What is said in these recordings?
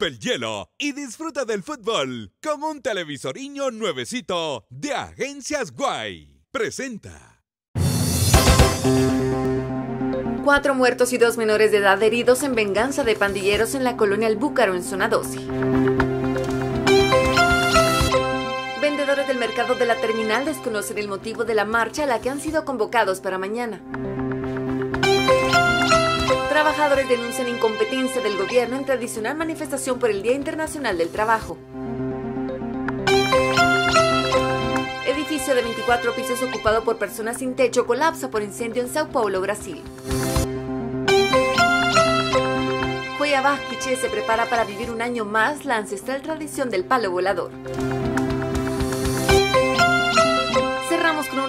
El hielo y disfruta del fútbol con un televisoriño nuevecito de Agencias Guay. Presenta. Cuatro muertos y dos menores de edad heridos en venganza de pandilleros en la colonia El Búcaro en zona 12. Vendedores del mercado de la terminal desconocen el motivo de la marcha a la que han sido convocados para mañana. Trabajadores denuncian incompetencia del gobierno en tradicional manifestación por el Día Internacional del Trabajo. Edificio de 24 pisos ocupado por personas sin techo colapsa por incendio en Sao Paulo, Brasil. Cuiabá, se prepara para vivir un año más la ancestral tradición del palo volador.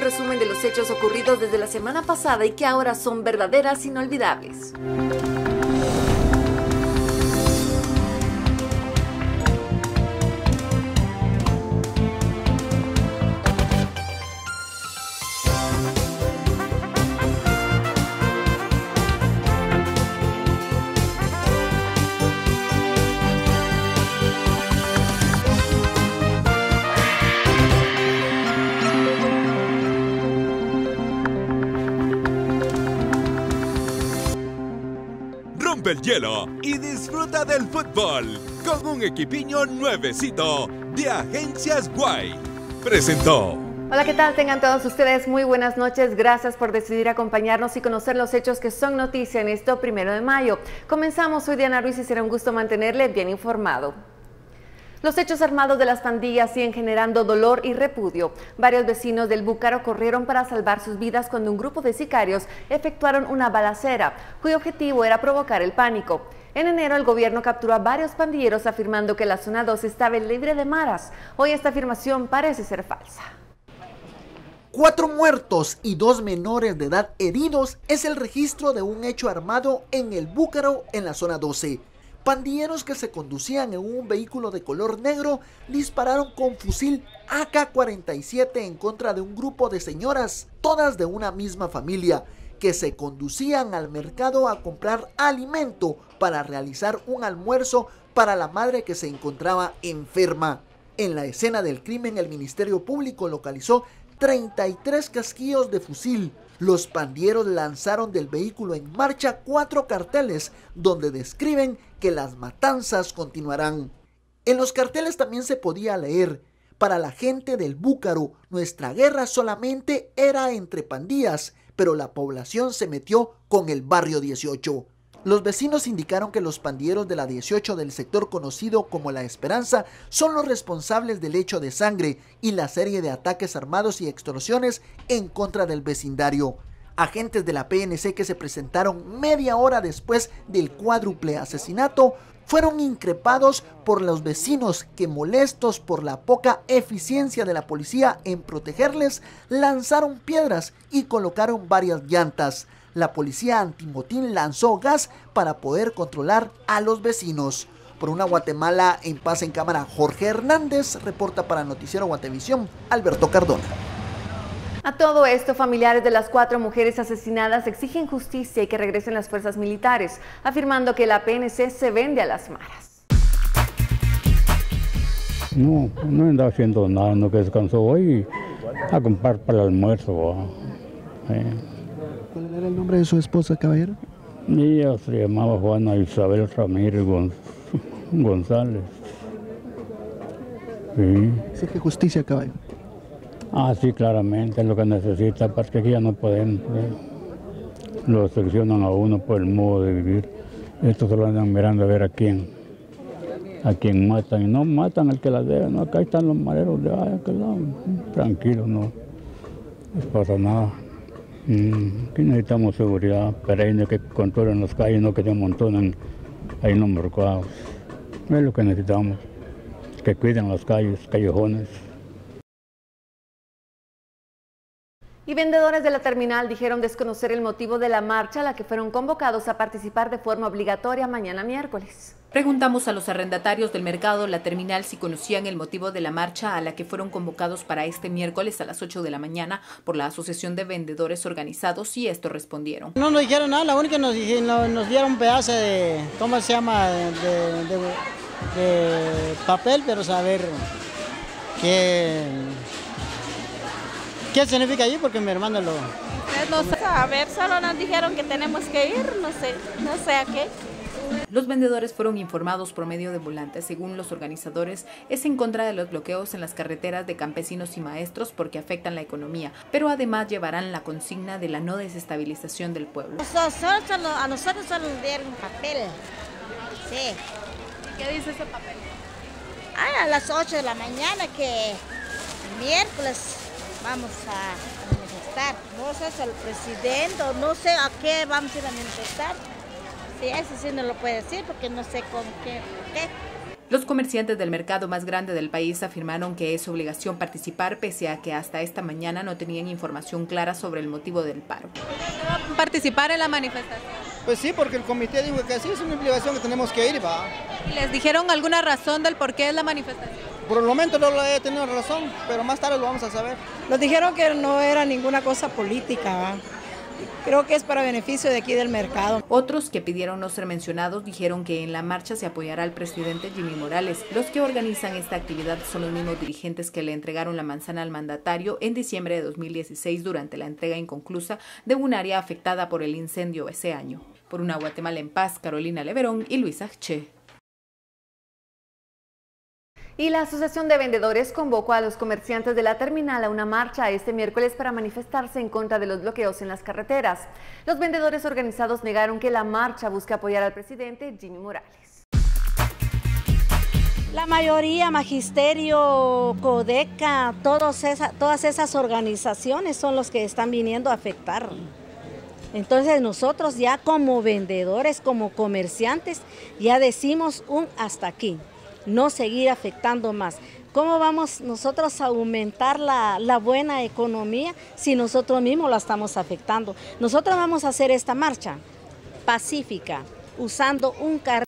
Resumen de los hechos ocurridos desde la semana pasada y que ahora son verdaderas inolvidables. El hielo y disfruta del fútbol con un equipiño nuevecito de Agencias Guay. Presentó. Hola, ¿qué tal? Tengan todos ustedes muy buenas noches. Gracias por decidir acompañarnos y conocer los hechos que son noticia en esto primero de mayo. Comenzamos. Soy Diana Ruiz y será un gusto mantenerle bien informado. Los hechos armados de las pandillas siguen generando dolor y repudio. Varios vecinos del Búcaro corrieron para salvar sus vidas cuando un grupo de sicarios efectuaron una balacera, cuyo objetivo era provocar el pánico. En enero el gobierno capturó a varios pandilleros afirmando que la zona 2 estaba libre de maras. Hoy esta afirmación parece ser falsa. Cuatro muertos y dos menores de edad heridos es el registro de un hecho armado en el Búcaro en la zona 12. Pandilleros que se conducían en un vehículo de color negro dispararon con fusil AK-47 en contra de un grupo de señoras, todas de una misma familia, que se conducían al mercado a comprar alimento para realizar un almuerzo para la madre que se encontraba enferma. En la escena del crimen el Ministerio Público localizó 33 casquillos de fusil. Los pandilleros lanzaron del vehículo en marcha cuatro carteles donde describen que las matanzas continuarán. En los carteles también se podía leer, para la gente del Búcaro, nuestra guerra solamente era entre pandillas, pero la población se metió con el barrio 18. Los vecinos indicaron que los pandilleros de la 18 del sector conocido como La Esperanza son los responsables del hecho de sangre y la serie de ataques armados y extorsiones en contra del vecindario. Agentes de la PNC que se presentaron media hora después del cuádruple asesinato fueron increpados por los vecinos que molestos por la poca eficiencia de la policía en protegerles, lanzaron piedras y colocaron varias llantas la policía antimotín lanzó gas para poder controlar a los vecinos. Por una Guatemala en paz en cámara, Jorge Hernández reporta para Noticiero Guatevisión, Alberto Cardona. A todo esto, familiares de las cuatro mujeres asesinadas exigen justicia y que regresen las fuerzas militares, afirmando que la PNC se vende a las maras. No, no anda haciendo nada, no que descansó hoy a comprar para el almuerzo. Eh. ¿Cuál era el nombre de su esposa, caballero? Ella se llamaba Juana Isabel Ramírez Gonz González. Sí. Exige justicia, caballero. Ah, sí, claramente, es lo que necesita, porque aquí ya no podemos. ¿eh? Lo seleccionan a uno por el modo de vivir. Estos solo andan mirando a ver a quién, a quién matan. Y no matan al que la debe, no, acá están los mareros de ay, aquel. Tranquilo, no, no pasa nada. Mm, aquí necesitamos seguridad perenne que controlen las calles, no que se amontonen ahí los mercados. Es lo que necesitamos, que cuiden las calles, callejones. Y vendedores de la terminal dijeron desconocer el motivo de la marcha a la que fueron convocados a participar de forma obligatoria mañana miércoles. Preguntamos a los arrendatarios del mercado La Terminal si conocían el motivo de la marcha a la que fueron convocados para este miércoles a las 8 de la mañana por la Asociación de Vendedores Organizados y esto respondieron. No nos dijeron nada, la única nos, nos, nos dieron un pedazo de, ¿cómo se llama? De, de, de papel, pero saber qué, qué significa allí, porque mi hermano lo... No sé, a ver, solo nos dijeron que tenemos que ir, no sé, no sé a qué. Los vendedores fueron informados por medio de volantes. Según los organizadores, es en contra de los bloqueos en las carreteras de campesinos y maestros porque afectan la economía, pero además llevarán la consigna de la no desestabilización del pueblo. a nosotros solo nos dieron papel. Sí. ¿Qué dice ese papel? a las 8 de la mañana que miércoles vamos a manifestar. No sé si el presidente o no sé a qué vamos a ir a manifestar. Sí, eso sí no lo puede decir porque no sé con qué. Los comerciantes del mercado más grande del país afirmaron que es obligación participar pese a que hasta esta mañana no tenían información clara sobre el motivo del paro. ¿Participar en la manifestación? Pues sí, porque el comité dijo que sí, es una obligación que tenemos que ir, va. ¿Les dijeron alguna razón del por qué es la manifestación? Por el momento no lo he tenido razón, pero más tarde lo vamos a saber. Nos dijeron que no era ninguna cosa política, ¿va? Creo que es para beneficio de aquí del mercado. Otros que pidieron no ser mencionados dijeron que en la marcha se apoyará al presidente Jimmy Morales. Los que organizan esta actividad son los mismos dirigentes que le entregaron la manzana al mandatario en diciembre de 2016 durante la entrega inconclusa de un área afectada por el incendio ese año. Por una Guatemala en paz, Carolina Leverón y Luisa Che. Y la Asociación de Vendedores convocó a los comerciantes de la terminal a una marcha este miércoles para manifestarse en contra de los bloqueos en las carreteras. Los vendedores organizados negaron que la marcha busque apoyar al presidente Jimmy Morales. La mayoría, Magisterio, Codeca, todas esas organizaciones son los que están viniendo a afectar. Entonces nosotros ya como vendedores, como comerciantes, ya decimos un hasta aquí no seguir afectando más. ¿Cómo vamos nosotros a aumentar la, buena economía si nosotros mismos la estamos afectando? Nosotros vamos a hacer esta marcha pacífica, usando un carril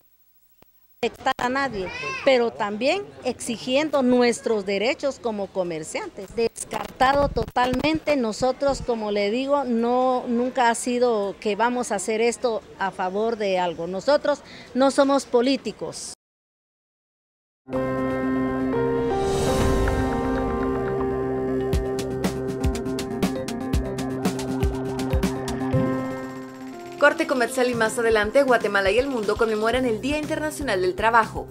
afectar a nadie, pero también exigiendo nuestros derechos como comerciantes. Descartado totalmente, nosotros como le digo, no nunca ha sido que vamos a hacer esto a favor de algo. Nosotros no somos políticos. Corte comercial y más adelante, Guatemala y el mundo conmemoran el Día Internacional del Trabajo.